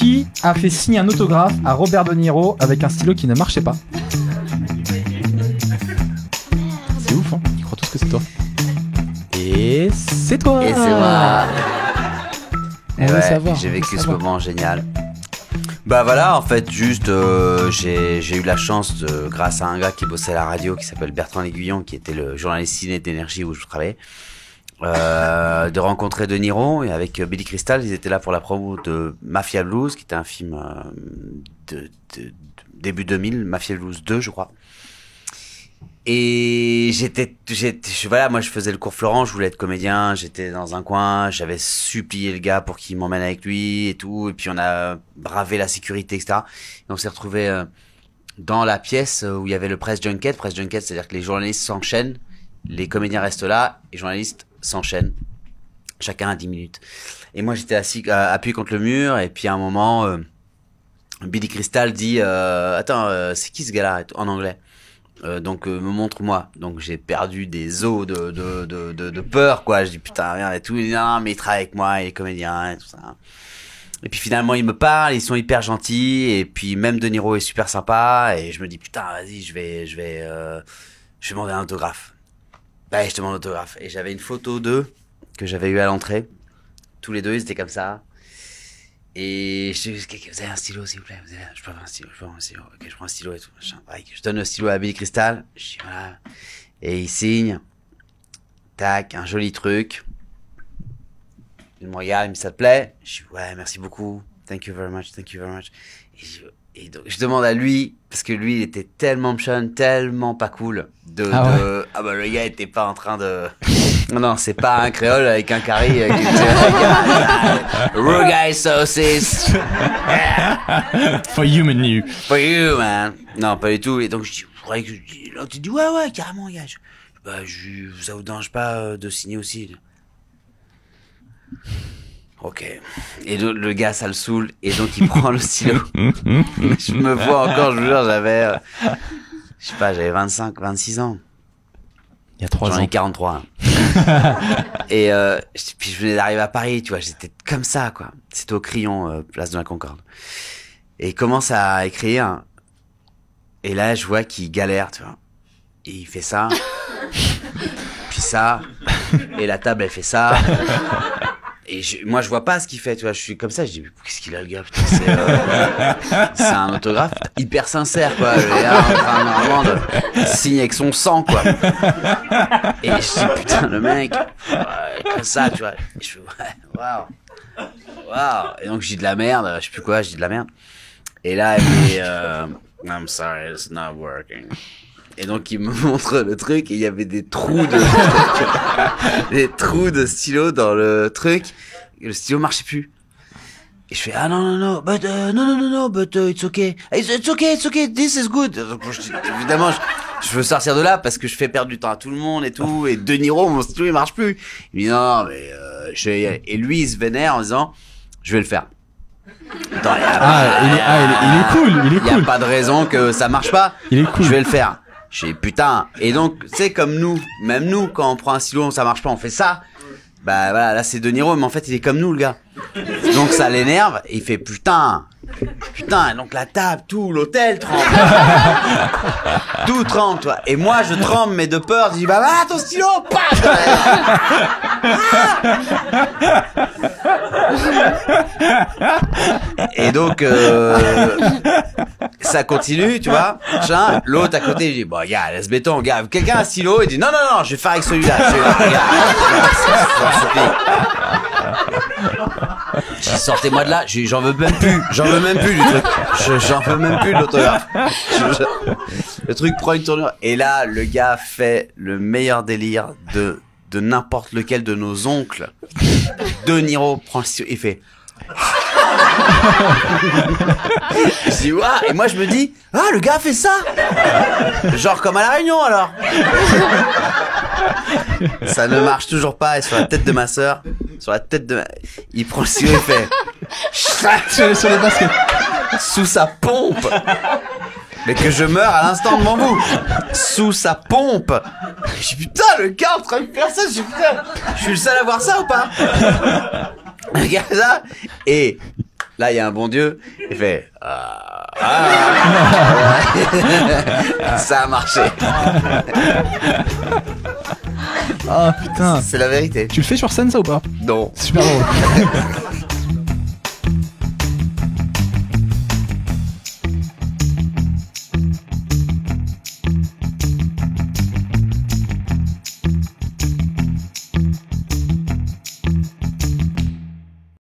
Qui a fait signer un autographe à Robert De Niro avec un stylo qui ne marchait pas C'est ouf, hein Ils croient tous que c'est toi. Et c'est toi Et c'est moi. On Et veut ouais, savoir. J'ai vécu ce moment génial. Bah voilà, en fait, juste, euh, j'ai j'ai eu la chance, de, grâce à un gars qui bossait à la radio, qui s'appelle Bertrand Aiguillon, qui était le journaliste ciné d'énergie où je travaillais, euh, de rencontrer De Niro. Et avec euh, Billy Crystal, ils étaient là pour la promo de Mafia Blues, qui était un film euh, de, de- de début 2000, Mafia Blues 2, je crois. Et j'étais, j'étais, voilà, moi je faisais le cours Florent, je voulais être comédien, j'étais dans un coin, j'avais supplié le gars pour qu'il m'emmène avec lui et tout, et puis on a bravé la sécurité, etc. Et on s'est retrouvé dans la pièce où il y avait le press junket. Press junket, c'est-à-dire que les journalistes s'enchaînent, les comédiens restent là, les journalistes s'enchaînent, chacun à 10 minutes. Et moi j'étais assis, euh, appuyé contre le mur, et puis à un moment, euh, Billy Crystal dit, euh, attends, c'est qui ce gars-là en anglais? Donc me montre-moi. Donc j'ai perdu des os de, de, de, de, peur, quoi. Je dis putain, rien et tout. Il dit non, mais il travaille avec moi, il est comédien et tout ça. Et puis finalement ils me parlent, ils sont hyper gentils et puis même De Niro est super sympa et je me dis putain vas-y je vais je vais je vais demander un autographe. Bah je demande un autographe et j'avais une photo d'eux que j'avais eu à l'entrée. Tous les deux ils étaient comme ça. Et je dis, vous avez un stylo, s'il vous plaît Je peux avoir un stylo, je peux avoir un stylo. Je prends un stylo et tout. Je donne le stylo à Billy Crystal. Je dis, voilà. Et il signe. Tac, un joli truc. Il me regarde, il me dit, ça te plaît? Je dis, ouais, merci beaucoup. Thank you very much, thank you very much. Et, je, et donc, je demande à lui, parce que lui, il était tellement mchon, tellement pas cool. De, Ah de- ah bah, le gars était pas en train de. Non, non, c'est pas un créole avec un carré. Avec Rugai saucisse. For human you. For you, man. Non, pas du tout. Et donc, je dis, vous croyez que je dis, l'autre, il dit, ouais, ouais, carrément, gars. Je- bah, je, ça vous dérange pas euh, de signer aussi? Ok. Et le, le gars, ça le saoule. Et donc, il prend le stylo. je me vois encore, je vous jure, j'avais, euh, je sais pas, j'avais 25, 26 ans. Il y a trois J'en ans. ai 43. et euh, puis je venais d'arriver à Paris, tu vois, j'étais comme ça, quoi. C'était au crayon, euh, place de la Concorde. Et il commence à écrire. Et là, je vois qu'il galère, tu vois. Et il fait ça. puis ça. Et la table, elle fait ça. Et moi, je vois pas ce qu'il fait, tu vois. Je suis comme ça, je dis, mais qu'est-ce qu'il a, le gars euh, c'est un autographe hyper sincère, quoi. Le en train, normalement, de signer avec son sang, quoi. Et je dis, putain, le mec, ouais, comme ça, tu vois. Et je waouh. Waouh. Et donc, je dis de la merde, je sais plus quoi, je dis de la merde. Et là, elle dit, euh, I'm sorry, it's not working. Et donc, il me montre le truc et il y avait des trous de, des trous de stylo dans le truc. Et le stylo marchait plus. Et je fais, ah non, non, non, but, euh, non, non, non, non, but uh, it's okay. It's, it's okay, it's okay, this is good. Donc, je dis, évidemment, je, je veux sortir de là parce que je fais perdre du temps à tout le monde et tout. Et De Niro, mon stylo, il marche plus. Il me dit, non, mais euh, je vais. Et lui, il se vénère en disant, je vais le faire. Attends, Ah, il est, ah, il est, il est cool, il est il y a cool. pas de raison que ça marche pas. Il est cool. Je vais le faire. Je dis putain. Et donc, c'est comme nous, même nous, quand on prend un stylo, ça marche pas, on fait ça. Bah voilà, là c'est De Niro, mais en fait il est comme nous le gars. Donc ça l'énerve, et il fait putain, putain, et donc la table, tout, l'hôtel tremble. tout tremble, toi. Et moi je tremble, mais de peur, je dis bah voilà ton stylo, paf Et donc, euh, ça continue, tu vois. L'autre à côté, il dit, bon, gars, laisse béton, gars. Quelqu'un a un stylo, il dit, non, non, non, je vais faire avec celui-là. J'ai sortez-moi de là, j'en veux même plus, j'en veux même plus du truc. Je- J'en veux même plus de l'autographe. Le truc prend une tournure. Et là, le gars fait le meilleur délire de, de n'importe lequel de nos oncles. De Niro prend le stylo et fait, je dis, Ouah Et moi, je me dis, ah, le gars fait ça. Genre comme à la Réunion, alors. Ça ne marche toujours pas. Et sur la tête de ma sœur, sur la tête de ma... Il prend le stylo et fait... Sur les, sur les baskets. Sous sa pompe. Mais que je meurs à l'instant devant vous. Sous sa pompe. Je dis, putain, le gars en train de faire ça, je putain, je suis le seul à voir ça ou pas? Regarde ça Et Là, il y a un bon Dieu. Il fait. Ah, ah. Ça a marché. Ah putain. C'est la vérité. Tu le fais sur scène ça ou pas? Non. Super drôle.